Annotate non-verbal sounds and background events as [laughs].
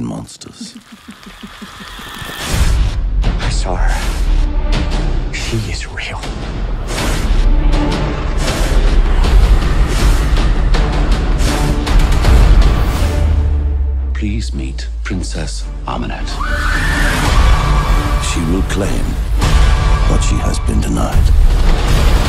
and monsters. [laughs] I saw her. She is real. Please meet Princess Amunet. She will claim what she has been denied.